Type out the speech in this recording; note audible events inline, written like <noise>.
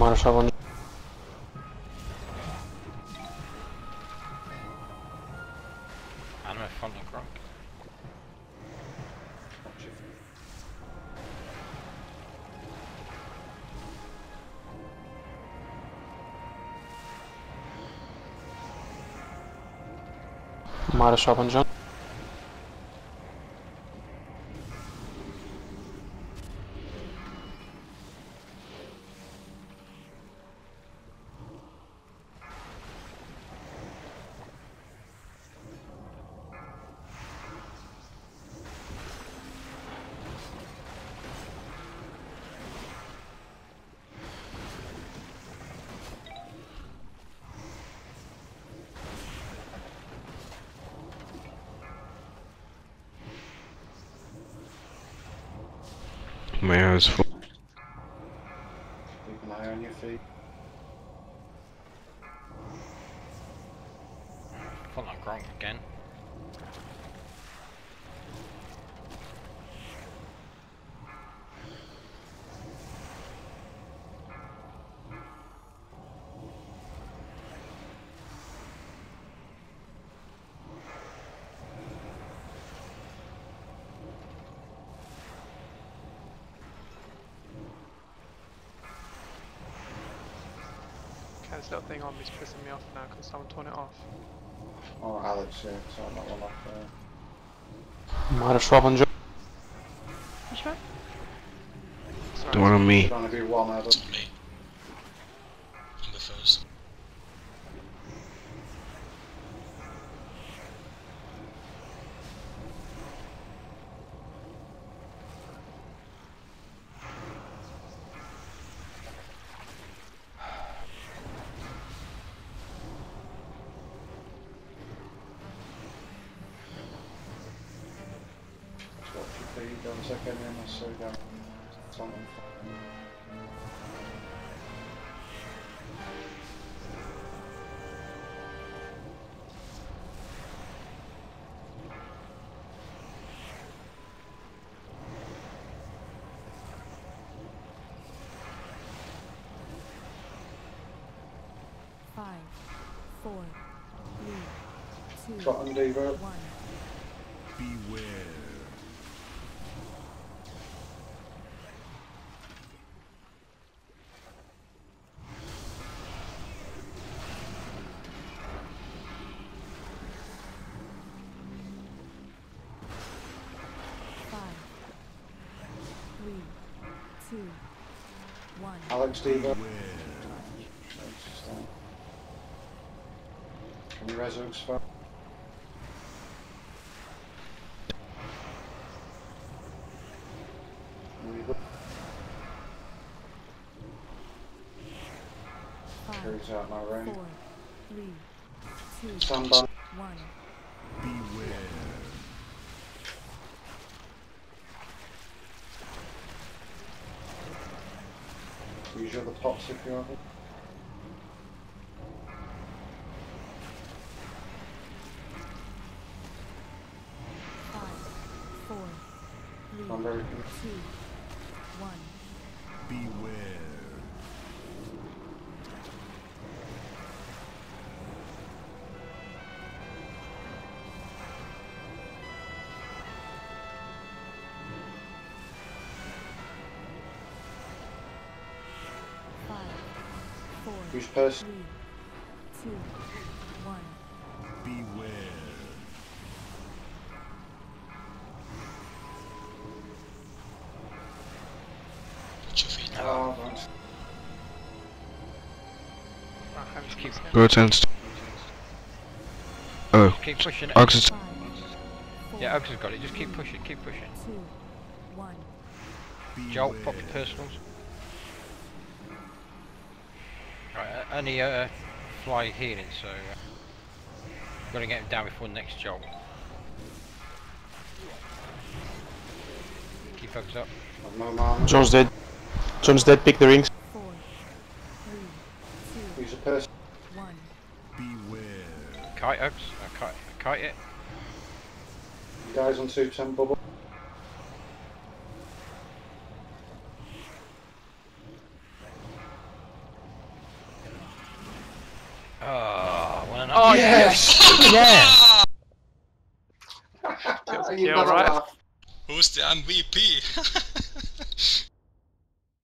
মারসাবন Anime front and Gronk. Mara Shop and Jump. My eyes full. Keep an eye on your feet. Okay, this little thing on me is pissing me off now because someone torn it off. Oh, Alex, yeah, so I'm not one off there. Marsza włącz. Which one? Sorry, The one on me. Should only be one Adam. Me. Your feet, don't take any unnecessary damage. It's on them. Five, four, three, two, Trot and Devo. Beware. Five, three, two, one. Alex Devo. Beware. Can you resurrect spell? Devo. Five, Carries out my range. four, three, two, Stand by. one. Beware. Use your other pots if you have it. Five, four, three, I'm very two, one. Beware. Four, Use person. three, two, one. Beware. Put your feet down. Oh, thanks. Right, have Just to keep- keep Go tens. Oh, Keep pushing it. Ox is Yeah, Oaks has got it. Just keep pushing, keep pushing. two, one. Jolt, pop your personals. Right, uh, only uh, fly healing, so uh, gotta get him down before the next jolt. Keep focus up. I've no mana. John's dead. John's dead, pick the rings. Four, three, Use a person. one. Beware. Kite Oaks, uh, kite, kite it. Guys on 2% bubble. Oh, well, oh yes! yes! <laughs> yeah, <laughs> right. Who's the MVP? <laughs>